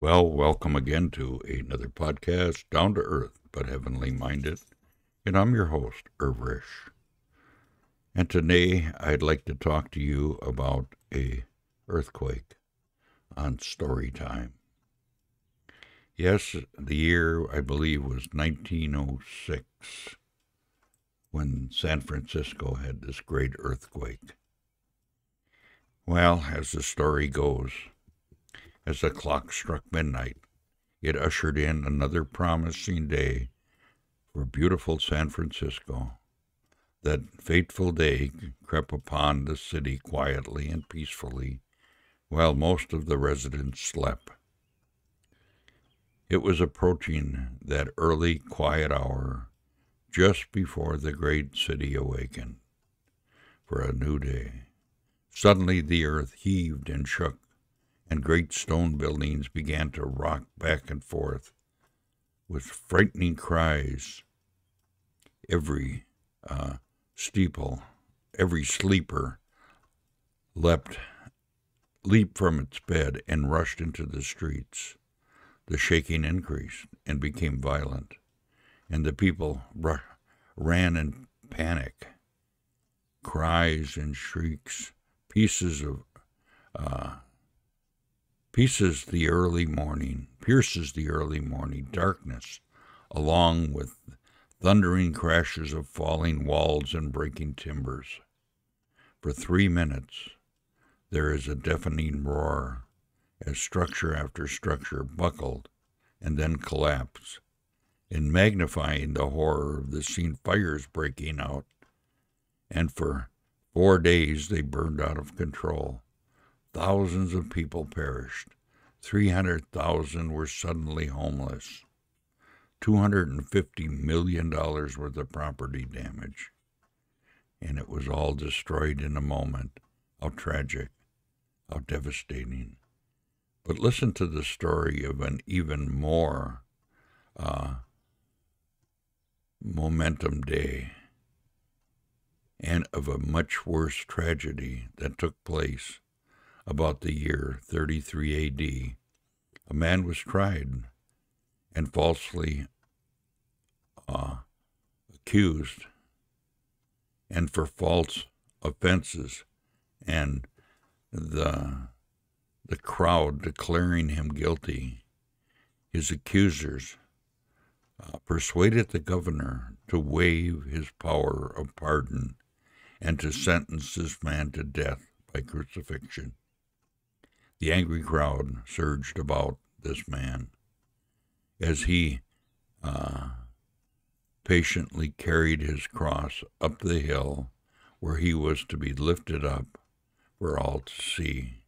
Well, welcome again to another podcast, Down to Earth but Heavenly Minded. And I'm your host, Irv Risch. And today I'd like to talk to you about a earthquake on story time. Yes, the year I believe was 1906 when San Francisco had this great earthquake. Well, as the story goes, as the clock struck midnight, it ushered in another promising day for beautiful San Francisco. That fateful day crept upon the city quietly and peacefully, while most of the residents slept. It was approaching that early quiet hour just before the great city awakened for a new day. Suddenly the earth heaved and shook, and great stone buildings began to rock back and forth with frightening cries. Every uh, steeple, every sleeper leapt, leaped from its bed and rushed into the streets. The shaking increased and became violent, and the people r- ran in panic. Cries and shrieks, pieces of uh, pieces the early morning, pierces the early morning darkness, along with thundering crashes of falling walls and breaking timbers. For three minutes, there is a deafening roar as structure after structure buckled and then collapsed, in magnifying the horror of the scene fires breaking out. And for four days they burned out of control Thousands of people perished. 300,000 were suddenly homeless. $250 million worth of property damage. And it was all destroyed in a moment. How tragic, how devastating. But listen to the story of an even more uh, momentum day and of a much worse tragedy that took place about the year 33 AD, a man was tried and falsely uh, accused and for false offenses. And the the crowd declaring him guilty his accusers uh, persuaded the governor to waive his power of pardon and to sentence this man to death by crucifixion the angry crowd surged about this man as he uh, patiently carried his cross up the hill where he was to be lifted up for all to see.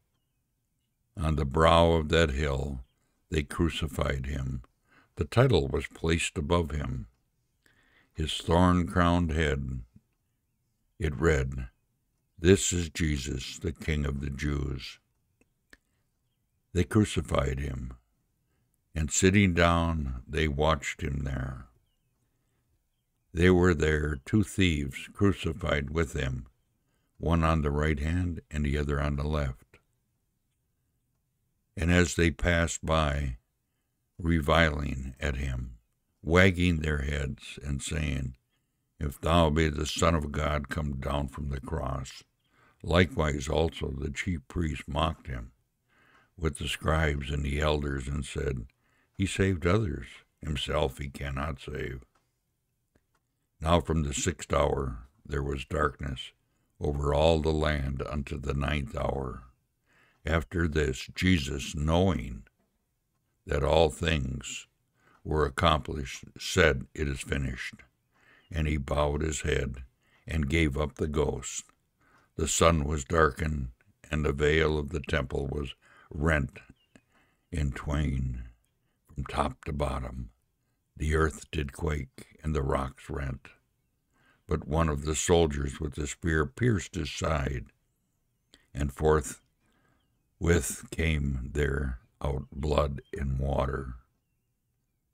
On the brow of that hill they crucified him. The title was placed above him. His thorn crowned head, it read, This is Jesus, the King of the Jews. They crucified him, and sitting down, they watched him there. They were there two thieves crucified with him, one on the right hand and the other on the left. And as they passed by, reviling at him, wagging their heads, and saying, If thou be the Son of God, come down from the cross. Likewise also the chief priests mocked him with the scribes and the elders and said, He saved others, himself he cannot save. Now from the sixth hour there was darkness over all the land unto the ninth hour. After this, Jesus, knowing that all things were accomplished, said, It is finished. And he bowed his head and gave up the ghost. The sun was darkened, and the veil of the temple was rent in twain from top to bottom. The earth did quake, and the rocks rent. But one of the soldiers with the spear pierced his side, and forth with came there out blood and water.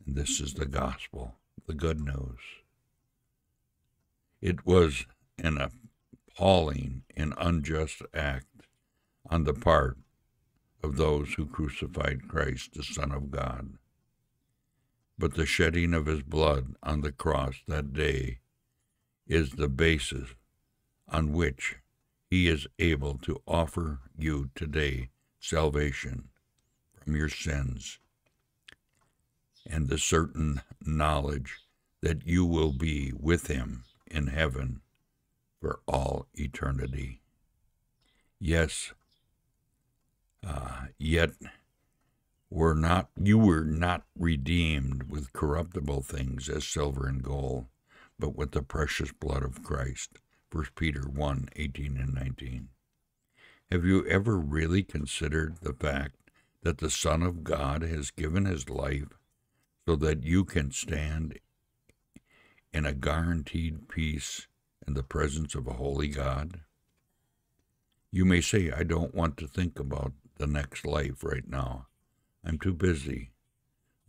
And this is the gospel, the good news. It was an appalling and unjust act on the part of those who crucified Christ, the Son of God. But the shedding of his blood on the cross that day is the basis on which he is able to offer you today salvation from your sins and the certain knowledge that you will be with him in heaven for all eternity. Yes, uh, yet were not you were not redeemed with corruptible things as silver and gold, but with the precious blood of Christ. 1 Peter 1 18 and 19. Have you ever really considered the fact that the Son of God has given his life so that you can stand in a guaranteed peace in the presence of a holy God? You may say, I don't want to think about the next life right now. I'm too busy.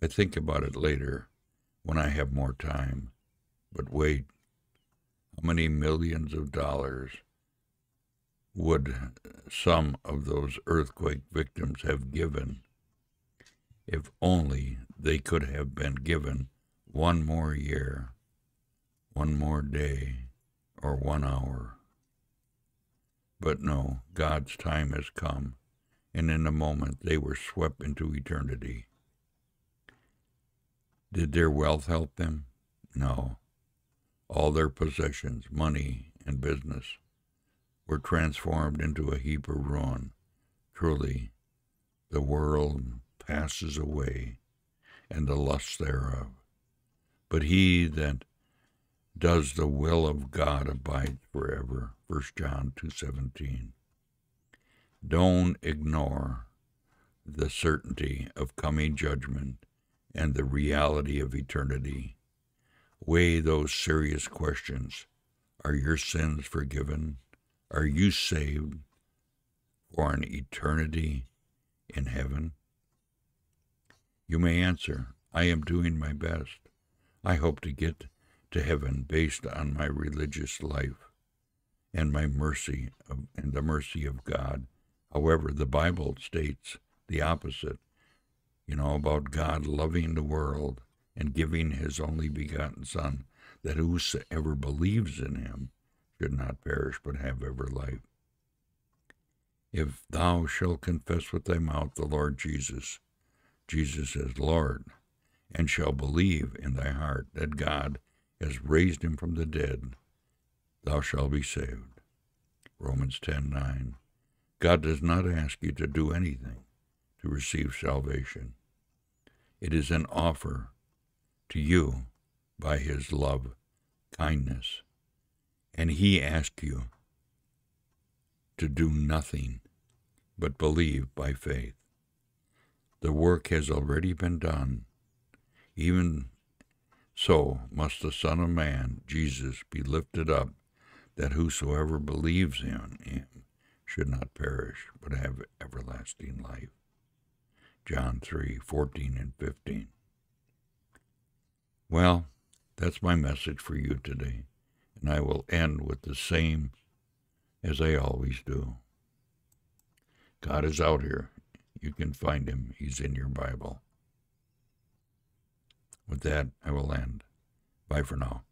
I think about it later when I have more time. But wait, how many millions of dollars would some of those earthquake victims have given if only they could have been given one more year, one more day, or one hour? But no, God's time has come, and in a moment they were swept into eternity. Did their wealth help them? No. All their possessions, money, and business were transformed into a heap of ruin. Truly, the world passes away, and the lusts thereof. But he that does the will of God abides forever. 1 John 2:17. Don't ignore the certainty of coming judgment and the reality of eternity. Weigh those serious questions. Are your sins forgiven? Are you saved for an eternity in heaven? You may answer, I am doing my best. I hope to get to heaven based on my religious life and my mercy of, and the mercy of God. However, the Bible states the opposite, you know, about God loving the world and giving his only begotten Son, that whosoever believes in him should not perish but have ever life. If thou shalt confess with thy mouth the Lord Jesus, Jesus is Lord, and shall believe in thy heart that God has raised him from the dead, thou shalt be saved. Romans 10:9. God does not ask you to do anything to receive salvation. It is an offer to you by his love, kindness, and he asks you to do nothing but believe by faith. The work has already been done. Even so must the Son of Man, Jesus, be lifted up, that whosoever believes in him should not perish, but have everlasting life. John 3 14 and 15. Well, that's my message for you today, and I will end with the same as I always do. God is out here. You can find him, he's in your Bible. With that, I will end. Bye for now.